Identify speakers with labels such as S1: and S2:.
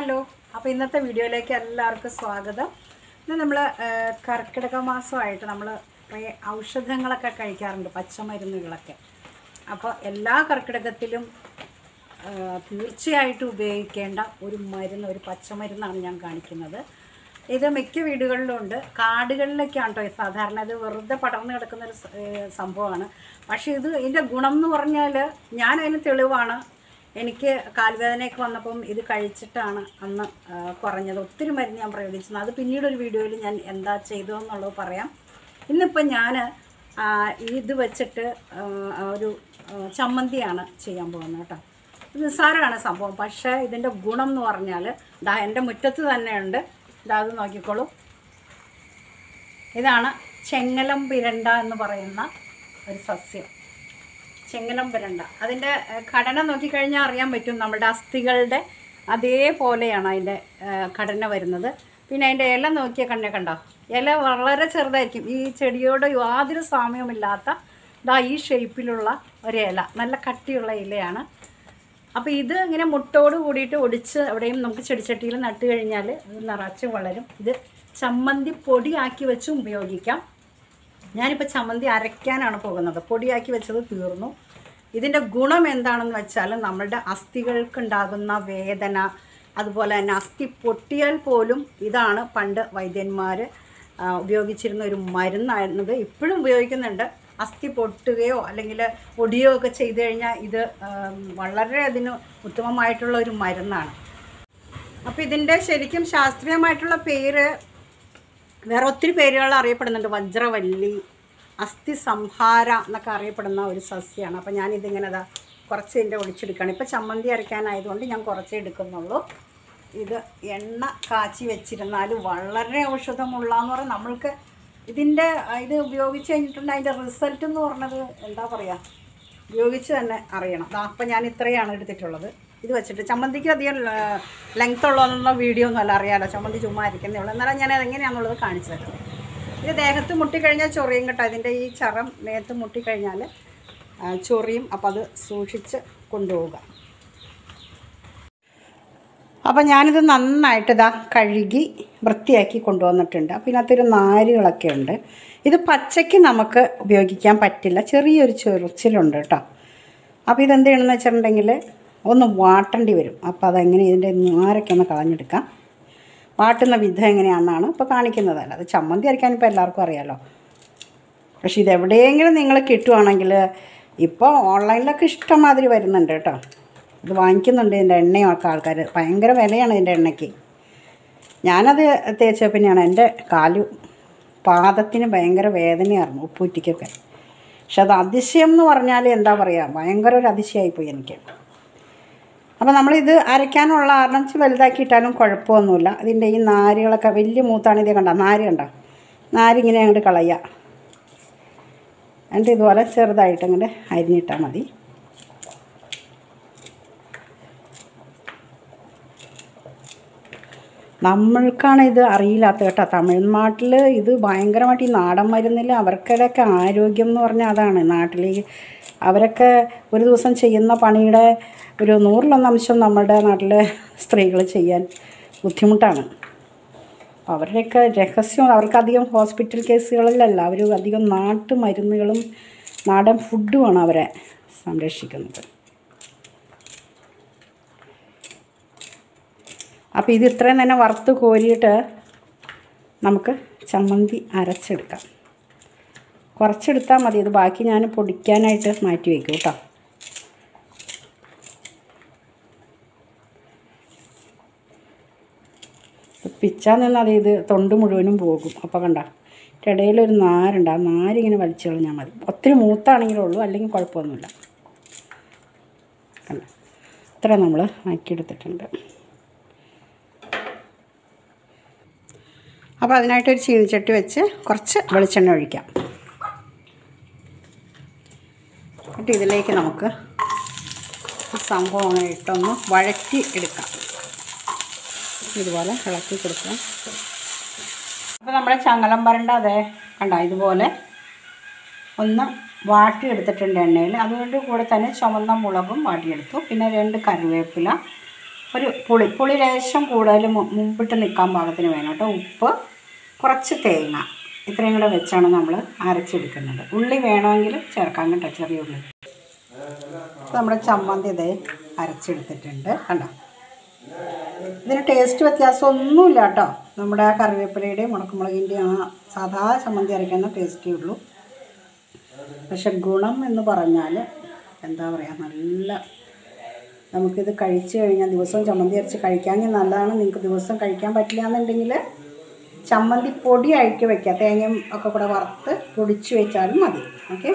S1: Hello. അപ്പോൾ ഇന്നത്തെ വീഡിയോയിലേക്ക് എല്ലാവർക്കും സ്വാഗതം. ഇന്ന് നമ്മൾ കർക്കിടക മാസമായിട്ട് നമ്മൾ കുറേ ഔഷധങ്ങളൊക്കെ കഴിക്കാറുണ്ട് പച്ചമരുന്നുകളൊക്കെ. അപ്പോൾ എല്ലാ കർക്കിടകത്തിലും തീർച്ചയായിട്ടും ഉപയോഗിക്കേണ്ട ഒരു മരുന്ന് ഒരു പച്ചമരുന്നാണ് ഞാൻ കാണിക്കുന്നത്. ഇത് മിക്ക വീടുകളിലും ഉണ്ട്. കാടുകളിലൊക്കെയാണ് കേട്ടോ സാധാരണ ഇത് വെറുതെ പടർന്നു കിടക്കുന്ന ഒരു സംഭവമാണ്. പക്ഷേ ഇത് ഇതിന്റെ ഗുണം എന്ന് പറഞ്ഞാൽ ഞാൻ തെളിവാണ്. എനിക്ക് കാൽവേദനയൊക്കെ വന്നപ്പം ഇത് കഴിച്ചിട്ടാണ് അന്ന് കുറഞ്ഞത്. ഒത്തിരി മരുന്ന് ഞാൻ പ്രയോഗിച്ചത് അത് പിന്നീട് ഒരു വീഡിയോയിൽ ഞാൻ എന്താ ചെയ്തു എന്നുള്ളത് പറയാം. ഇന്നിപ്പം ഞാൻ ഇത് വെച്ചിട്ട് ഒരു ചമ്മന്തിയാണ് ചെയ്യാൻ പോകുന്നത് കേട്ടോ. ഇത് നിസ്സാരമാണ് സംഭവം. പക്ഷേ ഇതിന്റെ ഗുണം എന്ന് പറഞ്ഞാൽ ദാ എന്റെ മുറ്റത്ത് തന്നെയുണ്ട്. ഇതാ അത് നോക്കിക്കോളൂ. ഇതാണ് ചെങ്ങലം പിരണ്ട എന്ന് പറയുന്ന ഒരു സസ്യം. ചെങ്ങലം വരണ്ട. അതിന്റെ ഘടന നോക്കിക്കഴിഞ്ഞാൽ അറിയാൻ പറ്റും നമ്മുടെ അസ്ഥികളുടെ അതേപോലെയാണ് അതിന്റെ ഘടന വരുന്നത്. പിന്നെ അതിന്റെ ഇല നോക്കിയാൽ കണ്ണെ കണ്ടോ? ഇല വളരെ ചെറുതായിരിക്കും. ഈ ചെടിയോട് യാതൊരു സാമ്യമില്ലാത്ത ഇതാ ഈ ഷേപ്പിലുള്ള ഒരു ഇല. നല്ല കട്ടിയുള്ള ഇലയാണ്. അപ്പോൾ ഇത് ഇങ്ങനെ മുട്ടോട് കൂടിയിട്ട് ഒടിച്ച് എവിടെയും നമുക്ക് ചെടിച്ചട്ടിയിൽ നട്ട് കഴിഞ്ഞാൽ ഇത് നിറച്ച് വളരും. ഇത് ചമ്മന്തി പൊടിയാക്കി വെച്ചും ഉപയോഗിക്കാം. ഞാനിപ്പോൾ ചമ്മന്തി അരയ്ക്കാനാണ് പോകുന്നത്. പൊടിയാക്കി വെച്ചത് തീർന്നു. ഇതിന്റെ ഗുണം എന്താണെന്ന് വെച്ചാൽ നമ്മളുടെ അസ്ഥികൾക്കുണ്ടാകുന്ന വേദന അതുപോലെ തന്നെ അസ്ഥി പൊട്ടിയാൽ പോലും ഇതാണ് പണ്ട് വൈദ്യന്മാർ ഉപയോഗിച്ചിരുന്ന ഒരു മരുന്നായിരുന്നത്. ഇപ്പോഴും ഉപയോഗിക്കുന്നുണ്ട്. അസ്ഥി പൊട്ടുകയോ അല്ലെങ്കിൽ ഒടിയോ ഒക്കെ ചെയ്തു കഴിഞ്ഞാൽ ഇത് വളരെ അതിന് ഉത്തമമായിട്ടുള്ള ഒരു മരുന്നാണ്. അപ്പോൾ ഇതിന്റെ ശരിക്കും ശാസ്ത്രീയമായിട്ടുള്ള പേര് വേറെ ഒത്തിരി പേരുകൾ അറിയപ്പെടുന്നുണ്ട്. വജ്രവല്ലി അസ്ഥി സംഹാര എന്നൊക്കെ അറിയപ്പെടുന്ന ഒരു സസ്യമാണ് അപ്പോൾ ഞാനിതിങ്ങനെ അതാ കുറച്ച് ഇതിന്റെ ഒളിച്ചെടുക്കുകയാണ്. ഇപ്പോൾ ചമ്മന്തി അരയ്ക്കാനായതുകൊണ്ട് ഞാൻ കുറച്ചേ എടുക്കുന്നുള്ളൂ. ഇത് എണ്ണ കാച്ചി വെച്ചിരുന്നാൽ വളരെ ഔഷധമുള്ളതെന്ന് പറഞ്ഞാൽ നമ്മൾക്ക് ഇതിന്റെ ഇത് ഉപയോഗിച്ച് കഴിഞ്ഞിട്ടുണ്ട്. അതിന്റെ റിസൾട്ട് എന്ന് പറഞ്ഞത് എന്താ പറയുക ഉപയോഗിച്ച് തന്നെ അറിയണം. അപ്പം ഞാൻ ഇത്രയാണ് എടുത്തിട്ടുള്ളത്. ഇത് വെച്ചിട്ട്. ചമ്മന്തിക്ക് അധികം ലെങ്ത് ഉള്ളതെന്നുള്ള വീഡിയോ ഒന്നുമല്ല അറിയാലോ. ചമ്മന്തി ചുമ്മാ ഇരിക്കുന്നേ ഉള്ളൂ. എന്നാലും ഞാൻ അതെങ്ങനെയാണെന്നുള്ളത് കാണിച്ചു തരാം. ഇത് ദേഹത്ത് മുട്ടിക്കഴിഞ്ഞാൽ ചൊറിയും കേട്ടോ. ഇതിന്റെ ഈ ചറം നേരത്ത് മുട്ടിക്കഴിഞ്ഞാൽ ചൊറിയും. അപ്പോൾ അത് സൂക്ഷിച്ച് കൊണ്ടുപോവുക. അപ്പോൾ ഞാനിത് നന്നായിട്ട് ഇതാ കഴുകി വൃത്തിയാക്കി കൊണ്ടുവന്നിട്ടുണ്ട്. അപ്പോൾ ഇതിനകത്തൊരു നാരുകളൊക്കെ ഉണ്ട്. ഇത് പച്ചയ്ക്ക് നമുക്ക് ഉപയോഗിക്കാൻ പറ്റില്ല. ചെറിയൊരു ചൊറിച്ചിലുണ്ട് കേട്ടോ. അപ്പോൾ ഇതെന്ത് ചെയ്യണമെന്ന് വെച്ചിട്ടുണ്ടെങ്കിൽ ഒന്ന് വാട്ടേണ്ടി വരും. അപ്പോൾ അതെങ്ങനെ ഇതിന്റെ നാരൊക്കെ ഒന്ന് കളഞ്ഞെടുക്കാം. വാട്ടുന്ന വിധം എങ്ങനെയാണെന്നാണ് ഇപ്പോൾ കാണിക്കുന്നത്. അത് ചമ്മന്തി അരയ്ക്കാൻ ഇപ്പോൾ എല്ലാവർക്കും അറിയാമല്ലോ പക്ഷേ ഇതെവിടെയെങ്കിലും നിങ്ങൾ കിട്ടുവാണെങ്കിൽ ഇപ്പോൾ ഓൺലൈനിലൊക്കെ ഇഷ്ടംമാതിരി വരുന്നുണ്ട് കേട്ടോ. ഇത് വാങ്ങിക്കുന്നുണ്ട് ഇതിന്റെ എണ്ണയൊക്കെ ആൾക്കാർ ഭയങ്കര വിലയാണ് ഇതിന്റെ എണ്ണയ്ക്ക്. ഞാനത് തേച്ച പിന്നെയാണ് എന്റെ കാൽ പാദത്തിന് ഭയങ്കര വേദനയായിരുന്നു ഉപ്പൂറ്റിക്കൊക്കെ. പക്ഷെ അത് അതിശയം എന്ന് പറഞ്ഞാൽ എന്താ പറയുക ഭയങ്കര ഒരു അതിശയമായിപ്പോയി എനിക്ക്. അപ്പോൾ നമ്മളിത് അരയ്ക്കാനുള്ള കാരണം വെച്ച് വലുതാക്കിയിട്ടാലും കുഴപ്പമൊന്നുമില്ല. അതിന്റെ ഈ നാരുകളൊക്കെ വലിയ മൂത്താണ് ഇതേ കണ്ട? നാര് കണ്ട? നാരിങ്ങനെ അങ്ങോട്ട് കളയുക എന്നിട്ട് ഇതുപോലെ ചെറുതായിട്ട് അങ്ങോട്ട് അരിഞ്ഞിട്ടാൽ മതി. നമ്മൾക്കാണ് ഇത് അറിയില്ലാത്ത കേട്ടോ. തമിഴ്നാട്ടിൽ ഇത് ഭയങ്കരമായിട്ട് ഈ നാടൻ മരുന്നിൽ അവർക്കിടയൊക്കെ ആരോഗ്യം എന്ന് പറഞ്ഞാൽ അതാണ്. നാട്ടിൽ അവരൊക്കെ ഒരു ദിവസം ചെയ്യുന്ന പണിയുടെ ഒരു നൂറിലൊന്ന് അംശം നമ്മുടെ നാട്ടിലെ സ്ത്രീകൾ ചെയ്യാൻ ബുദ്ധിമുട്ടാണ്. അവരുടെയൊക്കെ രഹസ്യം അവർക്കധികം ഹോസ്പിറ്റൽ കേസുകളിലല്ല അവർ അധികം നാട്ടു മരുന്നുകളും നാടൻ ഫുഡുമാണ് അവരെ സംരക്ഷിക്കുന്നത്. അപ്പോൾ ഇത് ഇത്രയും തന്നെ വറുത്ത് കോരിയിട്ട് നമുക്ക് ചമ്മന്തി അരച്ചെടുക്കാം. കുറച്ചെടുത്താൽ മതി. ഇത് ബാക്കി ഞാൻ പൊടിക്കാനായിട്ട് മാറ്റി വയ്ക്കും കേട്ടോ. പിച്ചാൽ നിന്നാൽ ഇത് തൊണ്ട് മുഴുവനും പോകും. അപ്പോൾ കണ്ട ഇടയിലൊരു നാരുണ്ട്. ആ നാരിങ്ങനെ വലിച്ചു കളഞ്ഞാൽ മതി. ഒത്തിരി മൂത്താണെങ്കിലേ ഉള്ളൂ അല്ലെങ്കിൽ കുഴപ്പമൊന്നുമില്ല. കണ്ട ഇത്ര നമ്മൾ ആക്കിയെടുത്തിട്ടുണ്ട്. അപ്പോൾ അതിനായിട്ടൊരു ചീനിച്ചട്ടി വെച്ച് കുറച്ച് വെളിച്ചെണ്ണ ഒഴിക്കാം. എന്നിട്ട് ഇതിലേക്ക് നമുക്ക് സംഭവം ഇട്ടൊന്ന് വഴറ്റി എടുക്കാം. ഇതുപോലെ ഇളക്കി കൊടുക്കാം. അപ്പോൾ നമ്മുടെ ചങ്ങലം വരണ്ട അതെ കണ്ട? ഇതുപോലെ ഒന്ന് വാട്ടിയെടുത്തിട്ടുണ്ട് എണ്ണയിൽ. അതുകൊണ്ട് കൂടെ തന്നെ ചുമന്ന മുളകും വാട്ടിയെടുത്തു. പിന്നെ രണ്ട് കറിവേപ്പില ഒരു പുളി പുളി ലേശം കൂടുതൽ മുമ്പിട്ട് നിൽക്കാൻ പാകത്തിന് വേണം കേട്ടോ. ഉപ്പ് കുറച്ച് തേങ്ങ ഇത്രയും കൂടെ വെച്ചാണ് നമ്മൾ അരച്ചെടുക്കുന്നത്. ഉള്ളി വേണമെങ്കിൽ ചേർക്കാം കേട്ടോ ചെറിയ ഉള്ളി. നമ്മുടെ ചമ്മന്തി ഇതേ അരച്ചെടുത്തിട്ടുണ്ട് കണ്ടോ? ഇതിന് ടേസ്റ്റ് വ്യത്യാസമൊന്നുമില്ല കേട്ടോ. നമ്മുടെ ആ കറിവേപ്പിലയുടെയും മുളക്കുമുളകിന്റെയും ആ സാധാ ചമ്മന്തി അരയ്ക്കുന്ന ടേസ്റ്റേ ഉള്ളൂ. പക്ഷെ ഗുണം എന്ന് പറഞ്ഞാൽ എന്താ പറയുക നല്ല നമുക്കിത് കഴിച്ചു കഴിഞ്ഞാൽ ദിവസവും ചമ്മന്തി അരച്ച് കഴിക്കാമെങ്കിൽ നല്ലതാണ്. നിങ്ങൾക്ക് ദിവസം കഴിക്കാൻ പറ്റില്ല എന്നുണ്ടെങ്കിൽ ചമ്മന്തി പൊടി അഴിക്കി വെക്കുക തേങ്ങയും ഒക്കെ കൂടെ വറുത്ത് പൊടിച്ച് വെച്ചാലും മതി. ഓക്കെ